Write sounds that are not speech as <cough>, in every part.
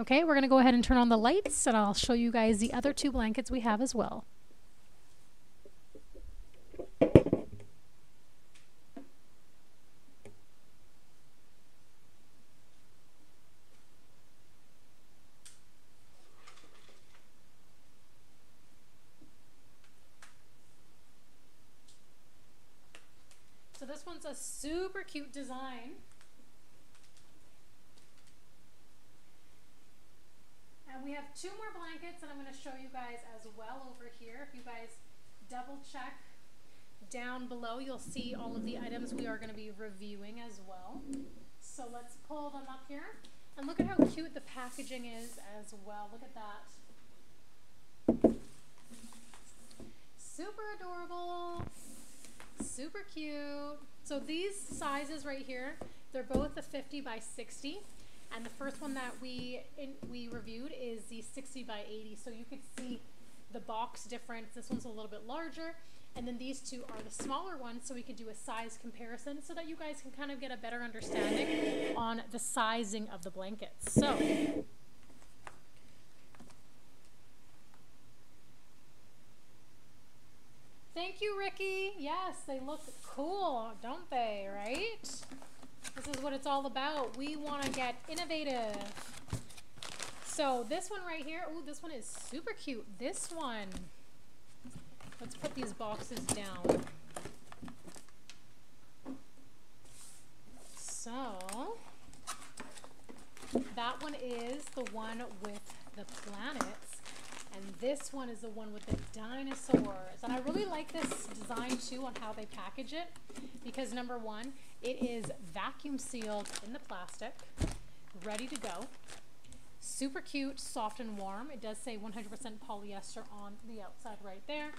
Okay, we're going to go ahead and turn on the lights and I'll show you guys the other two blankets we have as well. So this one's a super cute design. And we have two more blankets that I'm going to show you guys as well over here. If you guys double check down below, you'll see all of the items we are going to be reviewing as well. So let's pull them up here. And look at how cute the packaging is as well. Look at that. Super adorable. Super cute. So these sizes right here, they're both a 50 by 60. And the first one that we in, we reviewed is the 60 by 80. So you could see the box difference. This one's a little bit larger. And then these two are the smaller ones, so we could do a size comparison so that you guys can kind of get a better understanding on the sizing of the blankets. So Thank you, Ricky. Yes, they look cool, don't they, right? This is what it's all about. We want to get innovative. So this one right here, oh, this one is super cute. This one. Let's put these boxes down. So that one is the one with the planets. And this one is the one with the dinosaurs. And I really like this design too on how they package it because number one, it is vacuum sealed in the plastic, ready to go. Super cute, soft and warm. It does say 100% polyester on the outside right there.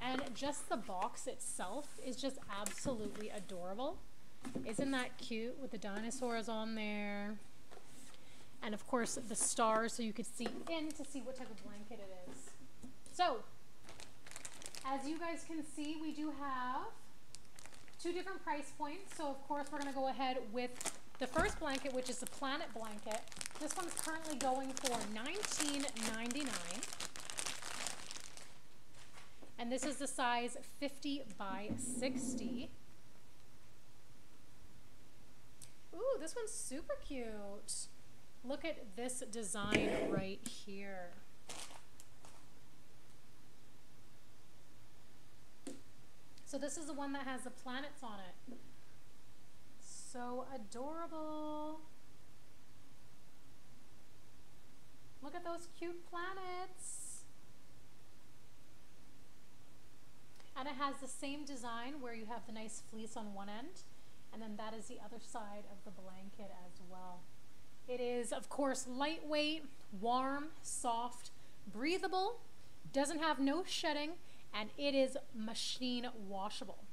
And just the box itself is just absolutely adorable. Isn't that cute with the dinosaurs on there? And of course the stars so you could see in to see what type of blanket it is. So, as you guys can see, we do have two different price points. So of course we're to go ahead with the first blanket, which is the Planet Blanket. This one's currently going for $19.99. And this is the size 50 by 60. Ooh, this one's super cute. Look at this design right here. So this is the one that has the planets on it. So adorable. Look at those cute planets. And it has the same design where you have the nice fleece on one end, and then that is the other side of the blanket as well. It is, of course, lightweight, warm, soft, breathable, doesn't have no shedding, and it is machine washable.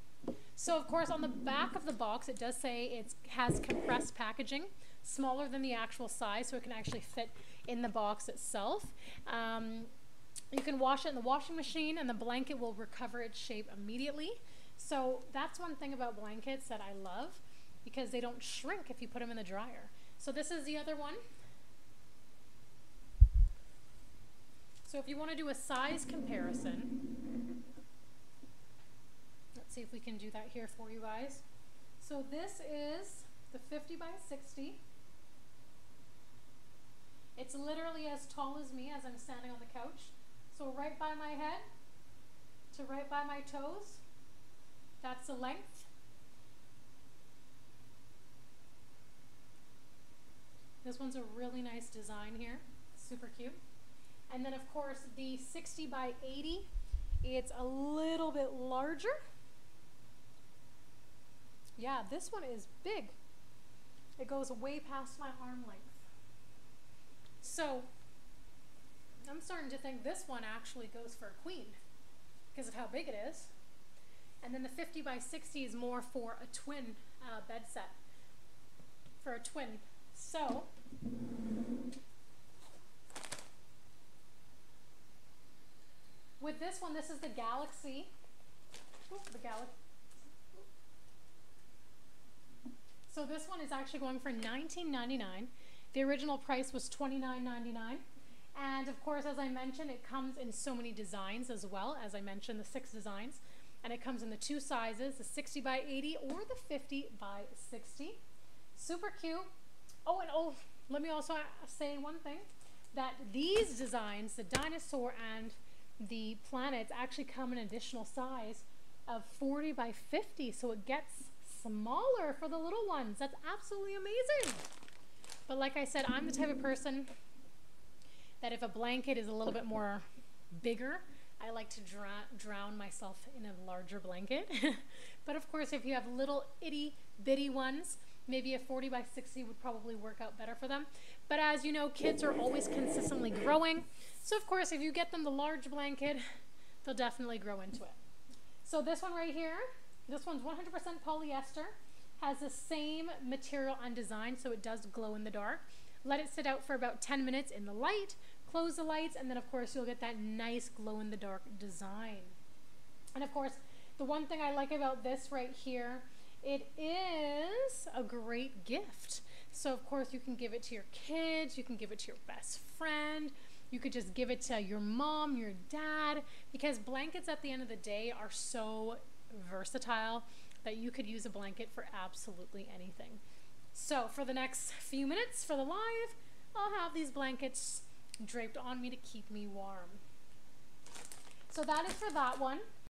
So, of course, on the back of the box, it does say it has compressed packaging, smaller than the actual size, so it can actually fit in the box itself. Um, you can wash it in the washing machine, and the blanket will recover its shape immediately. So, that's one thing about blankets that I love because they don't shrink if you put them in the dryer. So this is the other one. So if you want to do a size comparison, let's see if we can do that here for you guys. So this is the 50 by 60. It's literally as tall as me as I'm standing on the couch. So right by my head to right by my toes, that's the length. This one's a really nice design here, super cute. And then of course the 60 by 80, it's a little bit larger. Yeah, this one is big. It goes way past my arm length. So I'm starting to think this one actually goes for a queen because of how big it is. And then the 50 by 60 is more for a twin uh, bed set, for a twin so, with this one, this is the Galaxy. the Galaxy. So this one is actually going for $19.99. The original price was $29.99. And of course, as I mentioned, it comes in so many designs as well. As I mentioned, the six designs. And it comes in the two sizes, the 60 by 80 or the 50 by 60. Super cute. Oh, and oh, let me also say one thing that these designs, the dinosaur and the planets, actually come in additional size of 40 by 50. So it gets smaller for the little ones. That's absolutely amazing. But like I said, I'm the type of person that if a blanket is a little bit more bigger, I like to drown myself in a larger blanket. <laughs> but of course, if you have little itty bitty ones, maybe a 40 by 60 would probably work out better for them. But as you know, kids are always consistently growing. So of course, if you get them the large blanket, they'll definitely grow into it. So this one right here, this one's 100% polyester, has the same material and design, so it does glow in the dark. Let it sit out for about 10 minutes in the light, close the lights, and then of course you'll get that nice glow in the dark design. And of course, the one thing I like about this right here, it is a great gift. So of course you can give it to your kids, you can give it to your best friend, you could just give it to your mom, your dad, because blankets at the end of the day are so versatile that you could use a blanket for absolutely anything. So for the next few minutes for the live, I'll have these blankets draped on me to keep me warm. So that is for that one.